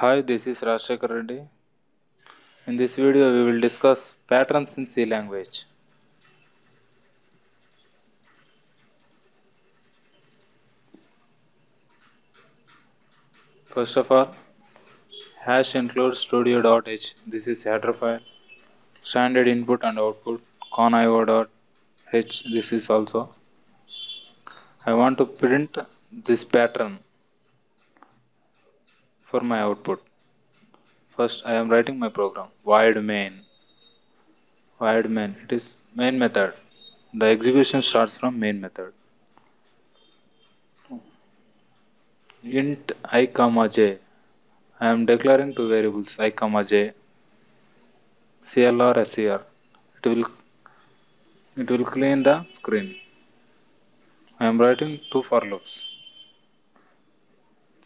Hi, this is Rajasekhar Reddy. In this video, we will discuss patterns in C language. First of all, hash include studio.h. This is header file. Standard input and output conio.h. This is also. I want to print this pattern for my output. First, I am writing my program void main. Void main. It is main method. The execution starts from main method. int i comma j. I am declaring two variables i comma j. CLR SCR. It will it will clean the screen. I am writing two for loops.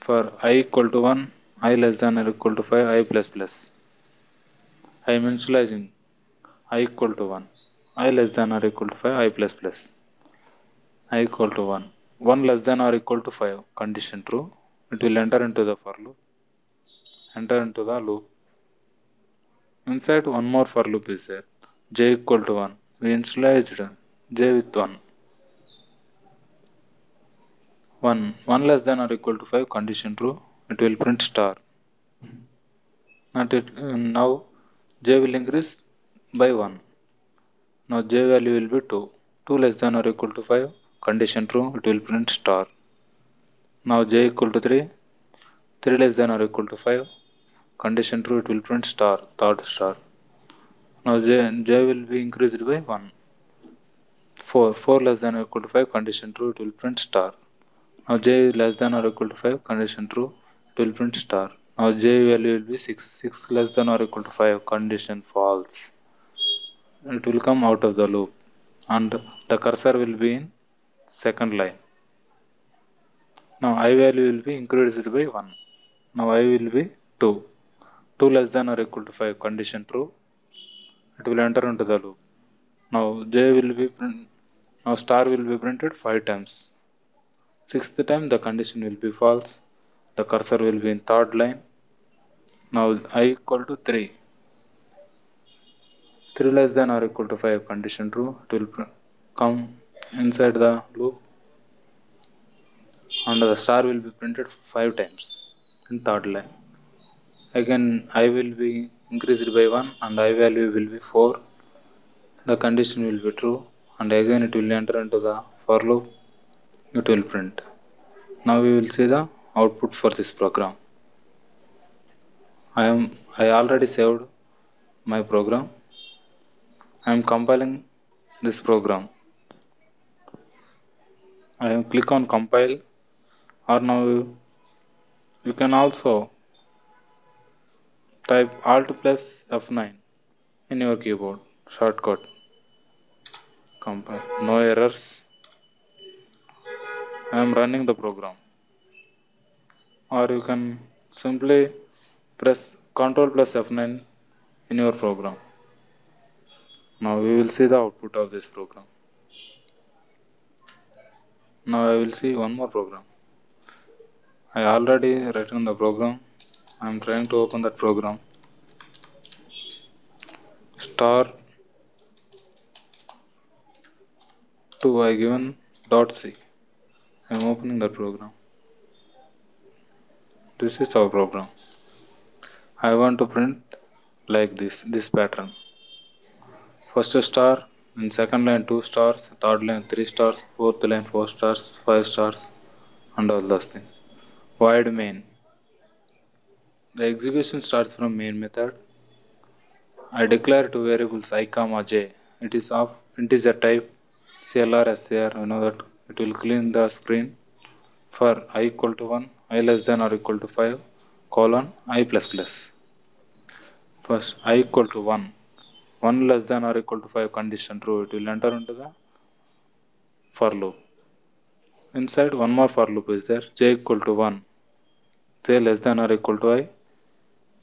For i equal to 1, i less than or equal to 5, i plus plus. I am initializing i equal to 1, i less than or equal to 5, i plus plus. i equal to 1, 1 less than or equal to 5, condition true. It will enter into the for loop. Enter into the loop. Inside one more for loop is there. j equal to 1. We initialized j with 1. 1. 1 less than or equal to 5 condition true. It will print star. And it, uh, now j will increase by 1. Now j value will be 2. 2 less than or equal to 5 condition true. It will print star. Now j equal to 3. 3 less than or equal to 5 condition true. It will print star. Third star. Now j, j will be increased by 1. 4. 4 less than or equal to 5 condition true. It will print star. Now j is less than or equal to 5 condition true. Will print star. Now j value will be 6. 6 less than or equal to 5 condition false. It will come out of the loop and the cursor will be in second line. Now i value will be increased by 1. Now i will be 2. 2 less than or equal to 5 condition true. It will enter into the loop. Now j will be print, now star will be printed 5 times. Sixth time the condition will be false. The cursor will be in third line. Now i equal to 3. 3 less than or equal to 5 condition true. It will come inside the loop and the star will be printed 5 times in third line. Again i will be increased by 1 and i value will be 4. The condition will be true and again it will enter into the for loop it will print. Now we will see the output for this program. I am I already saved my program. I am compiling this program. I am click on compile or now you, can also type alt plus F9 in your keyboard shortcut compile no errors I am running the program or you can simply press Ctrl plus F9 in your program. Now we will see the output of this program. Now I will see one more program. I already written the program. I am trying to open that program. Star 2 I given dot C. I am opening the program. This is our program. I want to print like this, this pattern. First star, in second line two stars, third line three stars, fourth line four stars, five stars, and all those things. Void main. The execution starts from main method. I declare two variables i comma j. It is of integer type CLR SCR. You know that it will clean the screen for i equal to 1, i less than or equal to 5, colon i plus plus. First i equal to 1, 1 less than or equal to 5 condition true, it will enter into the for loop. Inside one more for loop is there, j equal to 1, j less than or equal to i,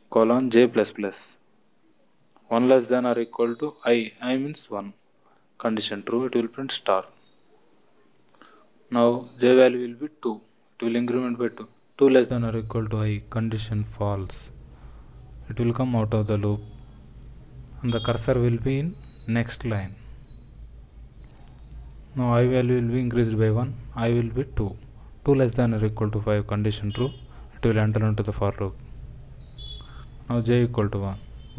colon j plus plus. 1 less than or equal to i, i means 1, condition true, it will print star. Now j value will be 2. Will increment by 2. 2 less than or equal to i condition false. It will come out of the loop. And the cursor will be in next line. Now i value will be increased by 1 i will be 2 2 less than or equal to 5 condition true. It will enter into the for loop. Now j equal to 1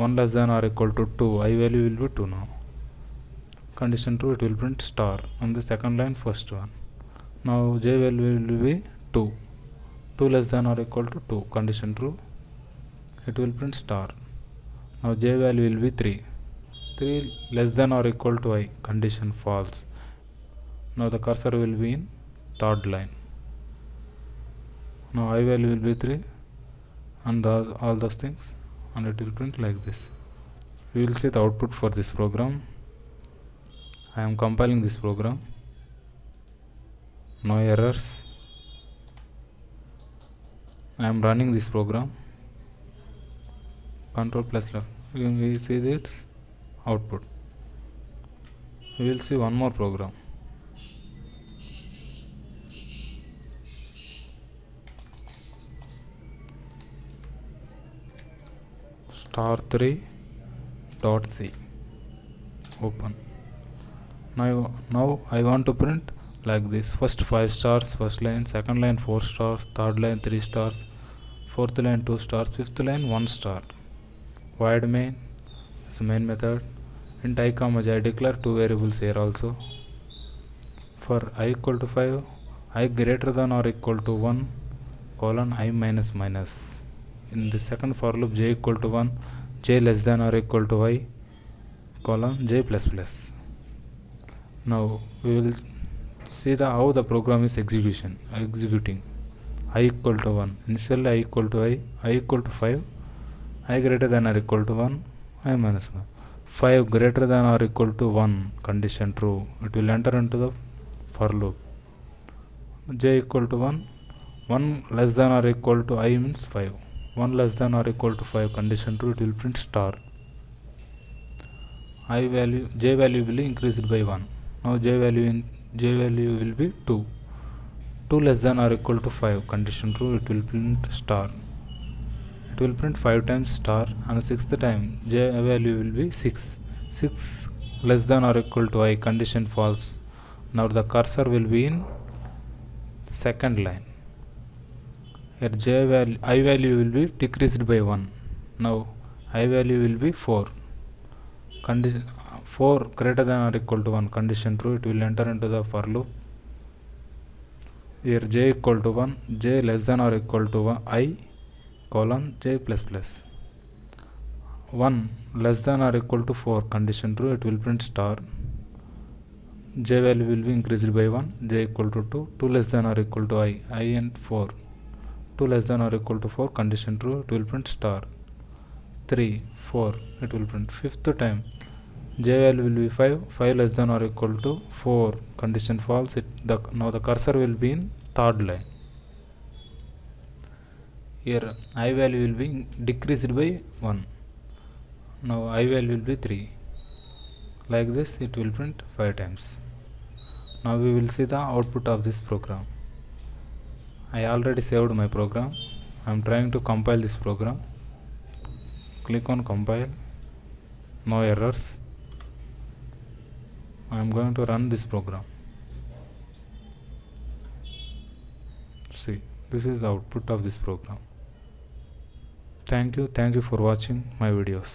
1 less than or equal to 2 i value will be 2 now. Condition true it will print star on the second line first one. Now j value will be 2 2 less than or equal to 2 condition true. It will print star. Now j value will be 3 3 less than or equal to i. Condition false. Now the cursor will be in third line. Now i value will be 3 and the, all those things and it will print like this. We will see the output for this program. I am compiling this program. No errors I am running this program. Control plus left. We see this output. We will see one more program. Star 3 dot c. Open. Now now I want to print like this. First 5 stars first line second line 4 stars third line 3 stars fourth line 2 stars fifth line 1 star. Void main is main method. Int i comma j declare two variables here also. For i equal to 5 i greater than or equal to 1 colon i minus minus. In the second for loop j equal to 1 j less than or equal to i colon j plus plus. Now we will see the how the program is execution executing. I equal to 1 initially i equal to i i equal to 5 i greater than or equal to 1 i minus 1 5 greater than or equal to 1 condition true. It will enter into the for loop. J equal to 1 1 less than or equal to i means 5 1 less than or equal to 5 condition true. It will print star. I value j value will be increased by 1 now j value in j value will be 2 2 less than or equal to 5 condition true it will print star. It will print 5 times star and sixth time. J value will be 6 6 less than or equal to i. Condition false. Now the cursor will be in second line. Here j value i value will be decreased by 1 now i value will be 4 condition 4 greater than or equal to 1 condition true it will enter into the for loop here j equal to 1 j less than or equal to 1 i colon j plus plus 1 less than or equal to 4 condition true it will print star j value will be increased by 1 j equal to 2 2 less than or equal to i i and 4 2 less than or equal to 4 condition true it will print star 3 4 it will print fifth time j value will be 5 5 less than or equal to 4 condition false. It the now the cursor will be in third line. Here i value will be decreased by 1 now i value will be 3 like this it will print 5 times. Now we will see the output of this program. I already saved my program. I am trying to compile this program. Click on compile. No errors I am going to run this program. See this is the output of this program. Thank you thank you for watching my videos